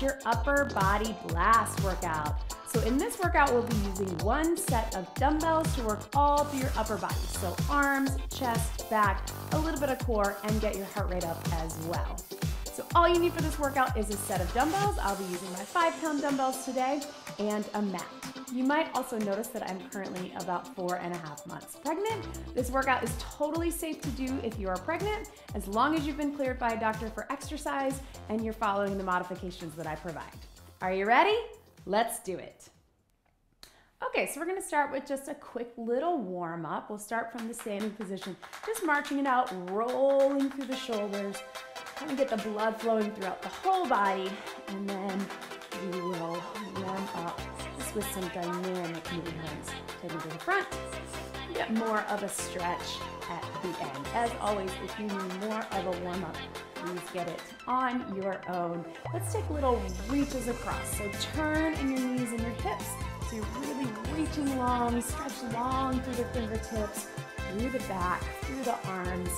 your upper body blast workout. So in this workout, we'll be using one set of dumbbells to work all through your upper body. So arms, chest, back, a little bit of core, and get your heart rate up as well. So all you need for this workout is a set of dumbbells. I'll be using my five pound dumbbells today and a mat. You might also notice that I'm currently about four and a half months pregnant. This workout is totally safe to do if you are pregnant, as long as you've been cleared by a doctor for exercise and you're following the modifications that I provide. Are you ready? Let's do it. Okay, so we're gonna start with just a quick little warm up. We'll start from the standing position, just marching it out, rolling through the shoulders, kind of get the blood flowing throughout the whole body, and then we will warm up with some dynamic movements. Take it to the front, get more of a stretch at the end. As always, if you need more of a warm up, please get it on your own. Let's take little reaches across. So turn in your knees and your hips. So you're really reaching long, stretch long through the fingertips, through the back, through the arms,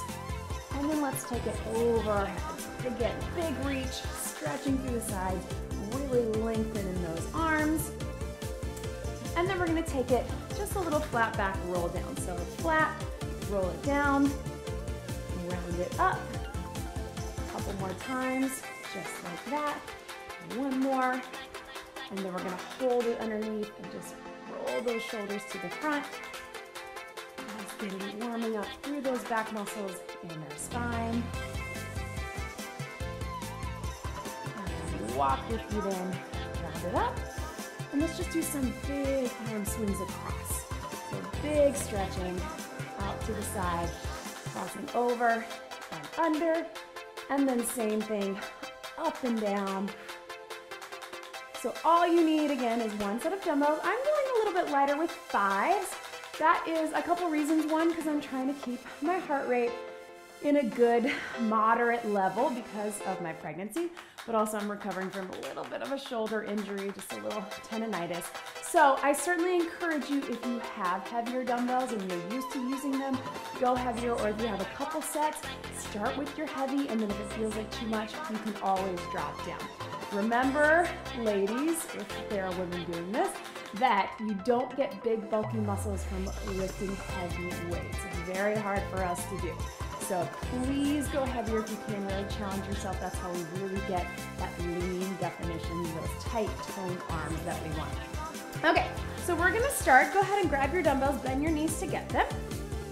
and then let's take it overhead. Again, big reach, stretching through the sides, really lengthening those arms. And then we're gonna take it just a little flat back roll down. So flat, roll it down, round it up. A couple more times, just like that. One more. And then we're gonna hold it underneath and just roll those shoulders to the front getting warming up through those back muscles in our spine. Walk your feet in, round it up. And let's just do some big arm swings across. So big stretching out to the side, crossing over and under. And then same thing, up and down. So all you need again is one set of dumbbells. I'm going a little bit lighter with fives that is a couple reasons. One, because I'm trying to keep my heart rate in a good moderate level because of my pregnancy, but also I'm recovering from a little bit of a shoulder injury, just a little tendonitis. So I certainly encourage you if you have heavier dumbbells and you're used to using them, go heavier, or if you have a couple sets, start with your heavy, and then if it feels like too much, you can always drop down. Remember, ladies, if there are women doing this, that you don't get big bulky muscles from lifting heavy weights. It's very hard for us to do. So please go heavier if you can, really challenge yourself. That's how we really get that lean definition, those tight toned arms that we want. Okay, so we're gonna start. Go ahead and grab your dumbbells, bend your knees to get them.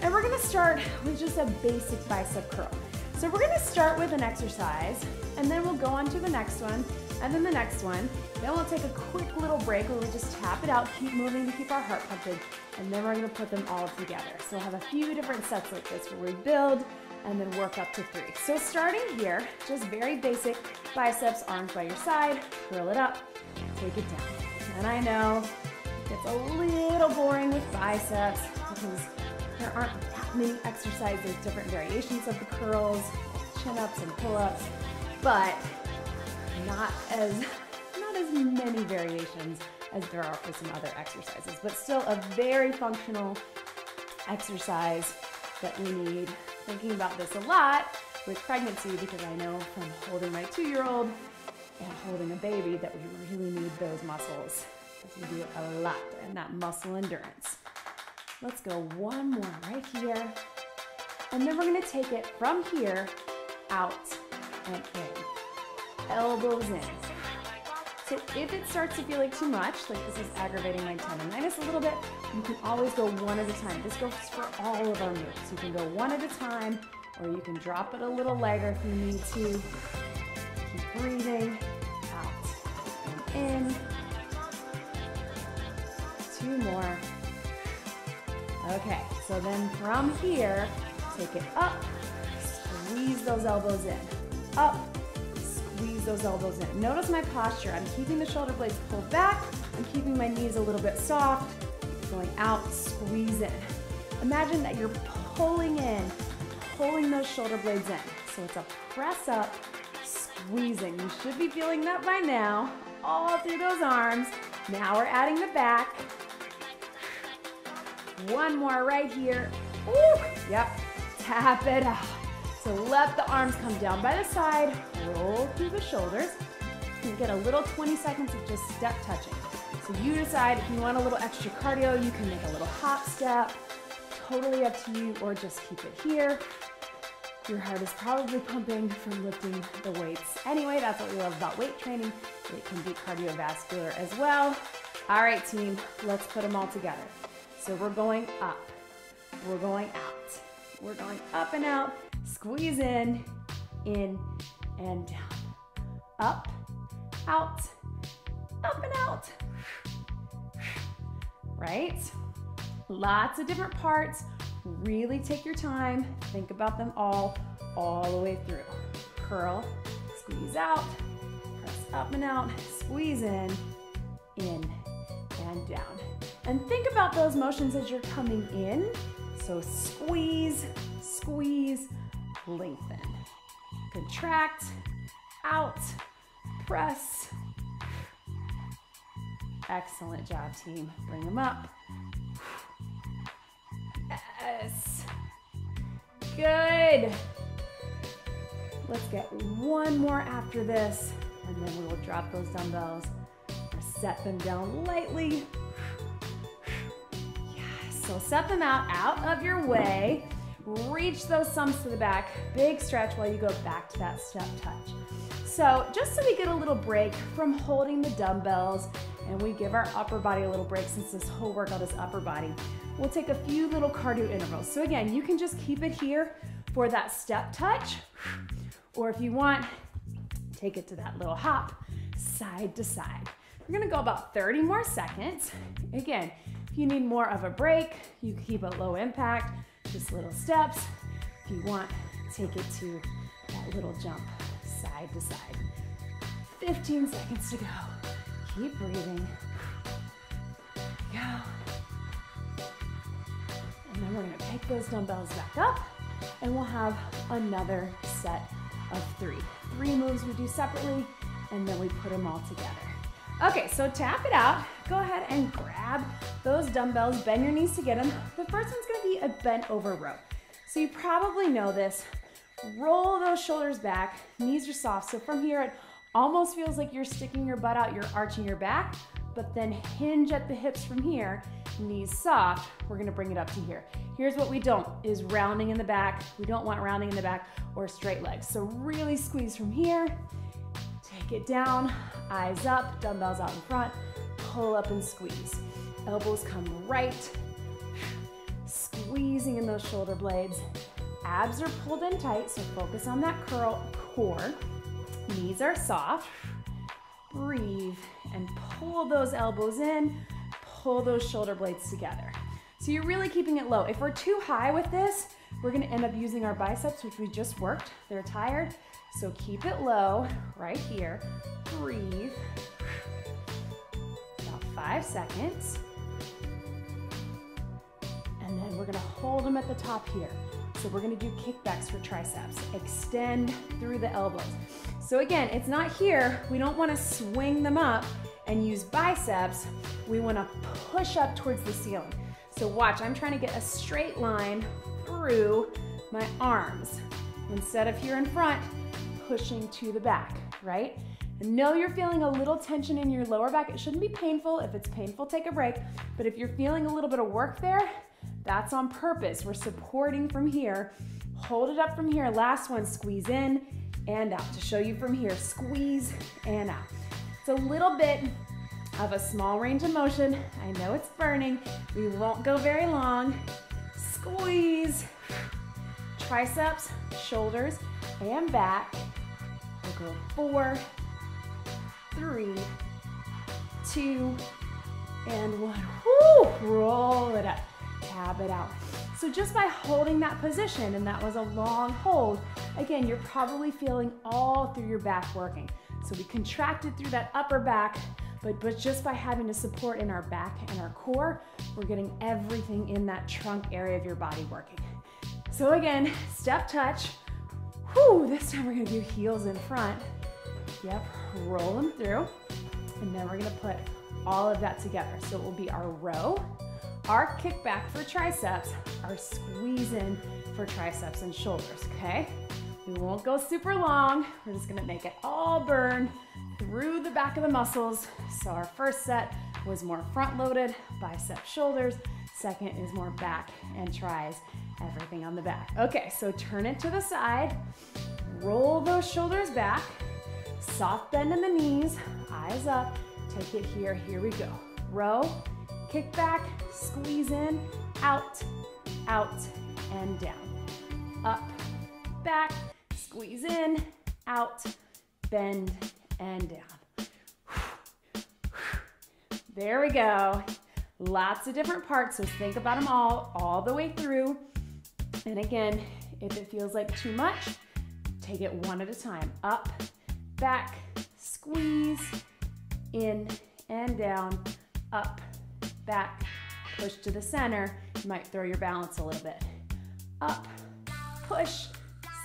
And we're gonna start with just a basic bicep curl. So we're gonna start with an exercise, and then we'll go on to the next one, and then the next one. Then we'll take a quick little break where we just tap it out, keep moving to keep our heart pumping, and then we're gonna put them all together. So we'll have a few different sets like this where we build and then work up to three. So starting here, just very basic biceps, arms by your side, curl it up, take it down. And I know it gets a little boring with biceps because there aren't that many exercises, different variations of the curls, chin-ups and pull-ups, but not as, not as many variations as there are for some other exercises, but still a very functional exercise that we need. Thinking about this a lot with pregnancy because I know from holding my two-year-old and holding a baby that we really need those muscles we do a lot and that muscle endurance. Let's go one more right here. And then we're gonna take it from here out and in elbows in. So if it starts to feel like too much, like this is aggravating my tendonitis a little bit, you can always go one at a time. This goes for all of our moves. You can go one at a time, or you can drop it a little lighter if you need to. Keep breathing, out and in. Two more. Okay, so then from here, take it up, squeeze those elbows in. Up, squeeze those elbows in. Notice my posture. I'm keeping the shoulder blades pulled back. I'm keeping my knees a little bit soft. Going out, squeeze in. Imagine that you're pulling in, pulling those shoulder blades in. So it's a press up, squeezing. You should be feeling that by now, all through those arms. Now we're adding the back. One more right here. Ooh, yep, tap it out. So let the arms come down by the side, roll through the shoulders, and get a little 20 seconds of just step touching. So you decide if you want a little extra cardio, you can make a little hop step, totally up to you, or just keep it here. Your heart is probably pumping from lifting the weights. Anyway, that's what we love about weight training. It can be cardiovascular as well. All right, team, let's put them all together. So we're going up, we're going out, we're going up and out, squeeze in, in, and down. Up, out, up and out. Right? Lots of different parts. Really take your time. Think about them all, all the way through. Curl, squeeze out, press up and out, squeeze in, in, and down. And think about those motions as you're coming in. So squeeze, squeeze, lengthen. Contract, out, press. Excellent job, team. Bring them up. Yes. Good. Let's get one more after this, and then we will drop those dumbbells set them down lightly. Yes, so set them out, out of your way. Reach those thumbs to the back. Big stretch while you go back to that step touch. So just so we get a little break from holding the dumbbells and we give our upper body a little break since this whole workout is upper body, we'll take a few little cardio intervals. So again, you can just keep it here for that step touch, or if you want, take it to that little hop, side to side. We're gonna go about 30 more seconds. Again, if you need more of a break, you keep it low impact, just little steps. If you want, take it to that little jump side to side. 15 seconds to go. Keep breathing. Go. And then we're gonna pick those dumbbells back up and we'll have another set of three. Three moves we do separately and then we put them all together. Okay, so tap it out. Go ahead and grab those dumbbells, bend your knees to get them. The first one's gonna be a bent over row. So you probably know this. Roll those shoulders back, knees are soft. So from here, it almost feels like you're sticking your butt out, you're arching your back, but then hinge at the hips from here, knees soft. We're gonna bring it up to here. Here's what we don't, is rounding in the back. We don't want rounding in the back or straight legs. So really squeeze from here, take it down, eyes up, dumbbells out in front, pull up and squeeze. Elbows come right, squeezing in those shoulder blades. Abs are pulled in tight, so focus on that curl core. Knees are soft. Breathe and pull those elbows in, pull those shoulder blades together. So you're really keeping it low. If we're too high with this, we're gonna end up using our biceps, which we just worked. They're tired. So keep it low right here. Breathe. Five seconds. And then we're gonna hold them at the top here. So we're gonna do kickbacks for triceps. Extend through the elbows. So again, it's not here. We don't wanna swing them up and use biceps. We wanna push up towards the ceiling. So watch, I'm trying to get a straight line through my arms. Instead of here in front, pushing to the back, right? Know you're feeling a little tension in your lower back. It shouldn't be painful. If it's painful, take a break. But if you're feeling a little bit of work there, that's on purpose. We're supporting from here. Hold it up from here. Last one, squeeze in and out. To show you from here, squeeze and out. It's a little bit of a small range of motion. I know it's burning. We won't go very long. Squeeze. Triceps, shoulders, and back. We'll go four, three, two, and one. Woo! Roll it up. Tab it out. So just by holding that position, and that was a long hold, again, you're probably feeling all through your back working. So we contracted through that upper back, but, but just by having the support in our back and our core, we're getting everything in that trunk area of your body working. So again, step touch. Whew, this time we're gonna do heels in front. Yep, roll them through. And then we're gonna put all of that together. So it will be our row, our kickback for triceps, our squeeze in for triceps and shoulders, okay? We won't go super long. We're just gonna make it all burn through the back of the muscles. So our first set was more front loaded, bicep, shoulders. Second is more back and tries, everything on the back. Okay, so turn it to the side. Roll those shoulders back. Soft bend in the knees, eyes up. Take it here, here we go. Row, kick back, squeeze in, out, out, and down. Up, back, squeeze in, out, bend, and down. There we go. Lots of different parts, so think about them all, all the way through. And again, if it feels like too much, take it one at a time. Up, back, squeeze, in and down, up, back, push to the center. You might throw your balance a little bit. Up, push,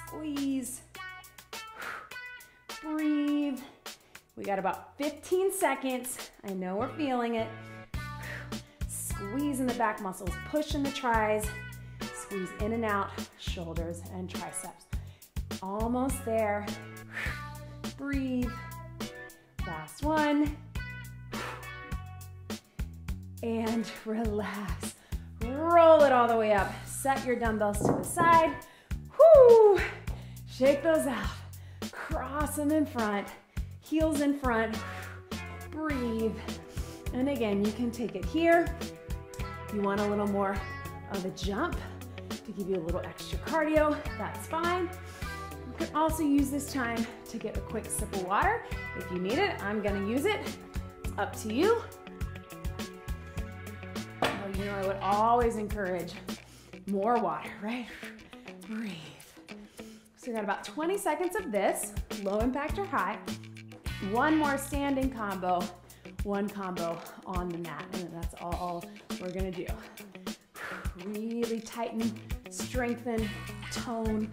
squeeze, breathe. We got about 15 seconds. I know we're feeling it. Squeeze in the back muscles, push in the tries, squeeze in and out, shoulders and triceps. Almost there. Breathe. Last one. And relax. Roll it all the way up. Set your dumbbells to the side. Whoo! Shake those out. Cross them in front. Heels in front. Breathe. And again, you can take it here. You want a little more of a jump to give you a little extra cardio, that's fine. You can also use this time to get a quick sip of water. If you need it, I'm gonna use it. Up to you. Oh, you know, I would always encourage more water, right? Breathe. So we got about 20 seconds of this, low impact or high. One more standing combo, one combo on the mat, and that's all we're gonna do. Really tighten, strengthen, tone,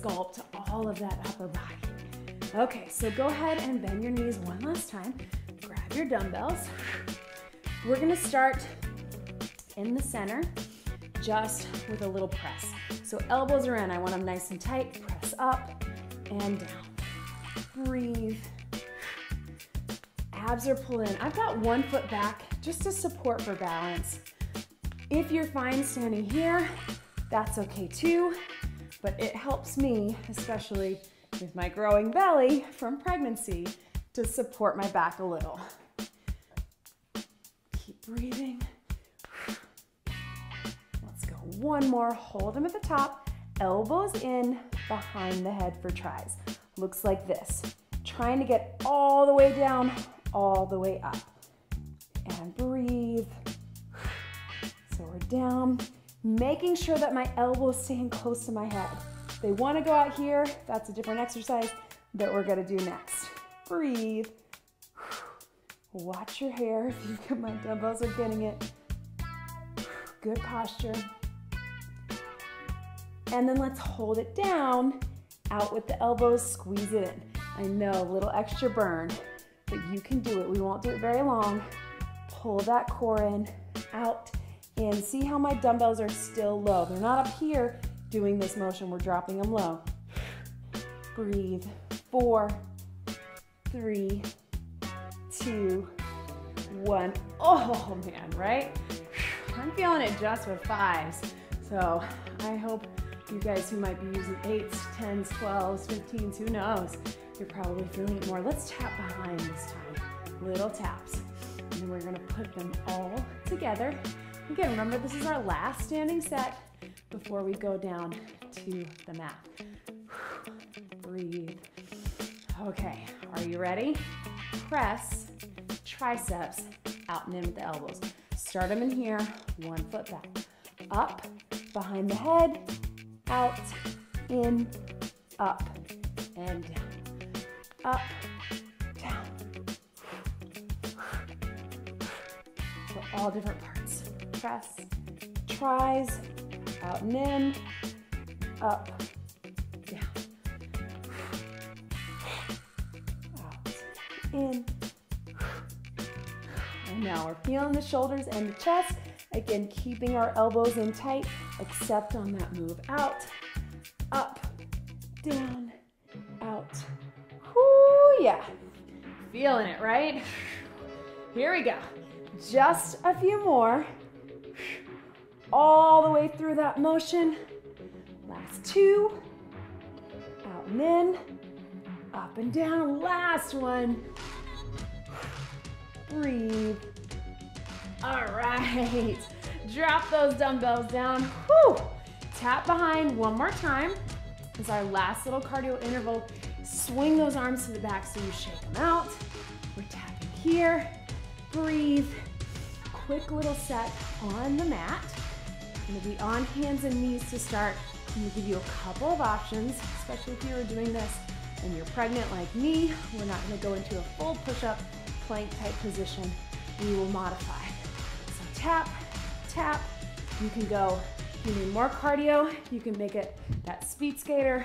sculpt all of that upper body. Okay, so go ahead and bend your knees one last time. Grab your dumbbells. We're gonna start in the center, just with a little press. So elbows are in, I want them nice and tight. Press up and down. Breathe. Abs are pulled in. I've got one foot back just to support for balance. If you're fine standing here, that's okay too but it helps me, especially with my growing belly from pregnancy, to support my back a little. Keep breathing. Let's go one more. Hold them at the top, elbows in behind the head for tries. Looks like this. Trying to get all the way down, all the way up. And breathe. So we're down making sure that my elbows staying close to my head. They wanna go out here, that's a different exercise that we're gonna do next. Breathe. Watch your hair if you get my dumbbells are getting it. Good posture. And then let's hold it down, out with the elbows, squeeze it in. I know, a little extra burn, but you can do it. We won't do it very long. Pull that core in, out, and see how my dumbbells are still low. They're not up here doing this motion. We're dropping them low. Breathe. Four, three, two, one. Oh man, right? I'm feeling it just with fives. So I hope you guys who might be using eights, tens, twelves, fifteens, who knows? You're probably feeling it more. Let's tap behind this time. Little taps. And then we're gonna put them all together Again, remember this is our last standing set before we go down to the mat. Breathe. Okay, are you ready? Press triceps out and in with the elbows. Start them in here, one foot back. Up, behind the head, out, in, up, and down. Up, down. So all different press, tries, out and in, up, down, out, in. And now we're feeling the shoulders and the chest. Again, keeping our elbows in tight, except on that move out, up, down, out. Whoo, yeah. Feeling it, right? Here we go. Just a few more. All the way through that motion. Last two. Out and in. Up and down. Last one. Breathe. All right. Drop those dumbbells down. Whew. Tap behind one more time. This is our last little cardio interval. Swing those arms to the back so you shake them out. We're tapping here. Breathe. Quick little set on the mat. Gonna be on hands and knees to start. I'm gonna give you a couple of options, especially if you are doing this and you're pregnant like me. We're not gonna go into a full push-up plank type position. We will modify. So tap, tap. You can go, you need more cardio. You can make it that speed skater,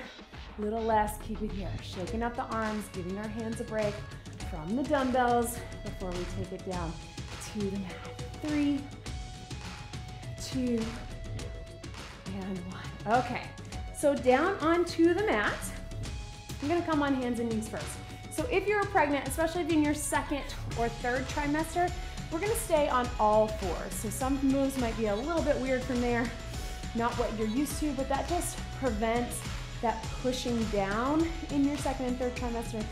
a little less, keep it here. Shaking out the arms, giving our hands a break from the dumbbells before we take it down to the mat. Three, two, and one. Okay, so down onto the mat. I'm gonna come on hands and knees first. So if you're pregnant, especially if you're in your second or third trimester, we're gonna stay on all fours. So some moves might be a little bit weird from there, not what you're used to, but that just prevents that pushing down in your second and third trimester.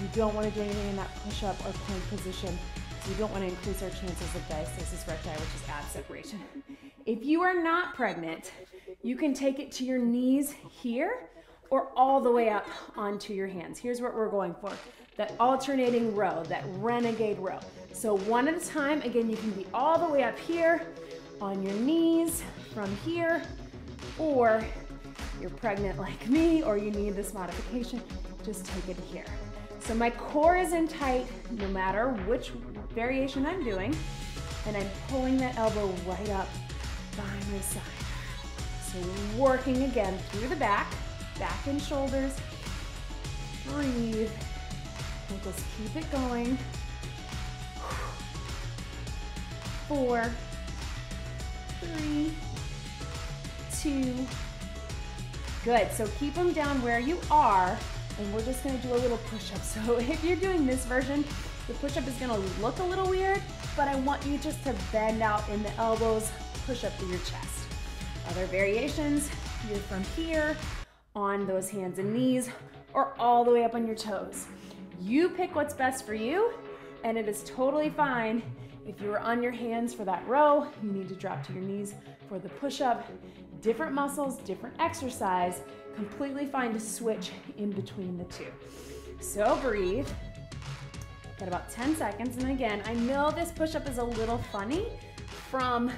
You don't wanna do anything in that push-up or plank position. You don't wanna increase our chances of diastasis recti, which is ab separation. If you are not pregnant, you can take it to your knees here or all the way up onto your hands. Here's what we're going for. That alternating row, that renegade row. So one at a time, again, you can be all the way up here on your knees from here, or you're pregnant like me, or you need this modification, just take it here. So my core is in tight no matter which variation I'm doing, and I'm pulling that elbow right up by my side. So working again through the back, back and shoulders. Breathe. Just keep it going. Four, three, two, good. So keep them down where you are, and we're just gonna do a little push-up. So if you're doing this version, the push-up is gonna look a little weird, but I want you just to bend out in the elbows, push up through your chest. Other variations, you're from here, on those hands and knees, or all the way up on your toes. You pick what's best for you, and it is totally fine if you're on your hands for that row, you need to drop to your knees for the push-up. Different muscles, different exercise, completely fine to switch in between the two. So breathe. Got about 10 seconds, and again, I know this push-up is a little funny from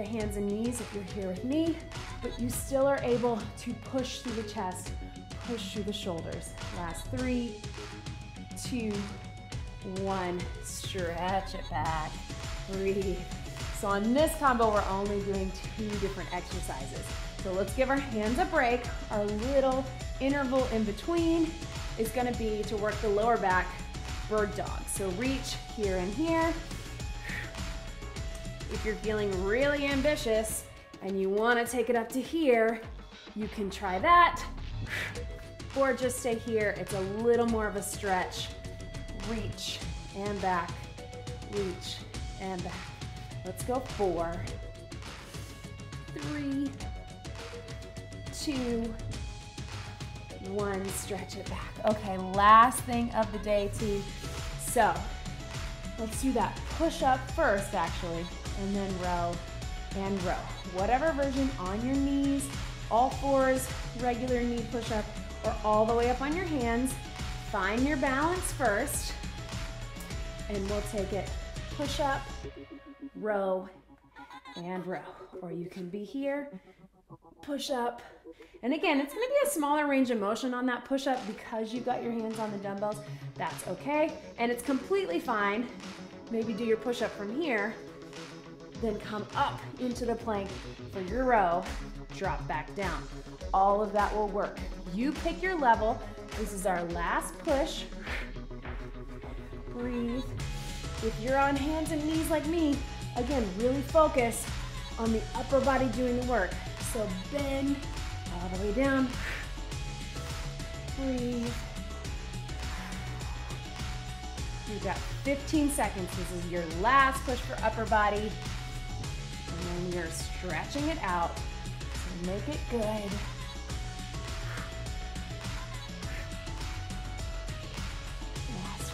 the hands and knees if you're here with me, but you still are able to push through the chest, push through the shoulders. Last three, two, one. Stretch it back, breathe. So on this combo, we're only doing two different exercises. So let's give our hands a break. Our little interval in between is gonna be to work the lower back bird dog. So reach here and here. If you're feeling really ambitious and you wanna take it up to here, you can try that. Or just stay here. It's a little more of a stretch. Reach and back, reach and back. Let's go four, three, two, one. Stretch it back. Okay, last thing of the day, too. So let's do that push up first, actually and then row and row. Whatever version on your knees, all fours, regular knee push up, or all the way up on your hands. Find your balance first, and we'll take it push up, row, and row. Or you can be here, push up, and again, it's gonna be a smaller range of motion on that push up because you've got your hands on the dumbbells. That's okay, and it's completely fine. Maybe do your push up from here, then come up into the plank for your row, drop back down. All of that will work. You pick your level. This is our last push. Breathe. If you're on hands and knees like me, again, really focus on the upper body doing the work. So bend all the way down. Breathe. You've got 15 seconds. This is your last push for upper body. And you're stretching it out. So make it good. Last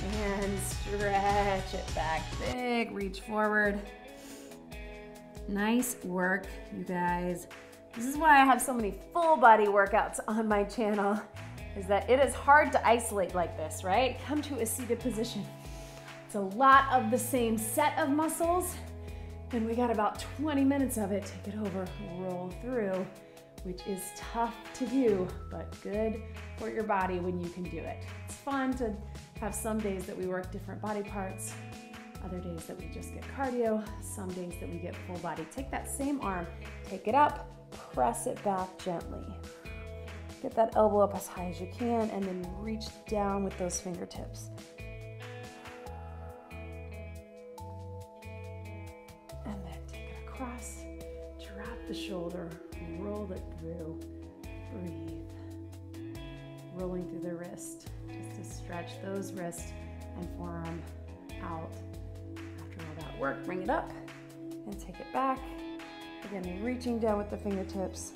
one. And stretch it back big, reach forward. Nice work, you guys. This is why I have so many full body workouts on my channel, is that it is hard to isolate like this, right? Come to a seated position. It's a lot of the same set of muscles, and we got about 20 minutes of it. Take it over, roll through, which is tough to do, but good for your body when you can do it. It's fun to have some days that we work different body parts, other days that we just get cardio, some days that we get full body. Take that same arm, take it up, press it back gently. Get that elbow up as high as you can and then reach down with those fingertips. The shoulder, roll it through, breathe. Rolling through the wrist, just to stretch those wrists and forearm out. After all that work, bring it up and take it back. Again, reaching down with the fingertips.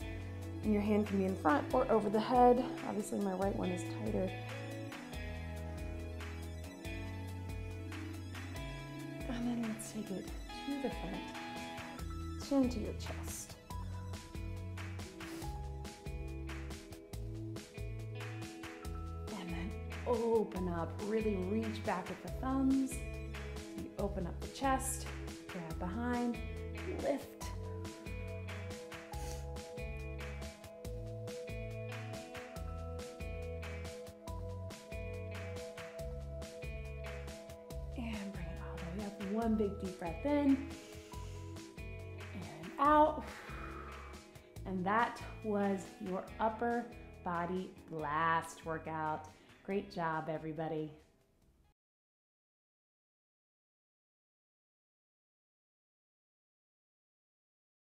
And your hand can be in front or over the head. Obviously, my right one is tighter. And then let's take it to the front, chin to your chest. Open up, really reach back with the thumbs. You open up the chest, grab behind, lift And bring it all the way up. one big deep breath in and out. And that was your upper body blast workout. Great job, everybody.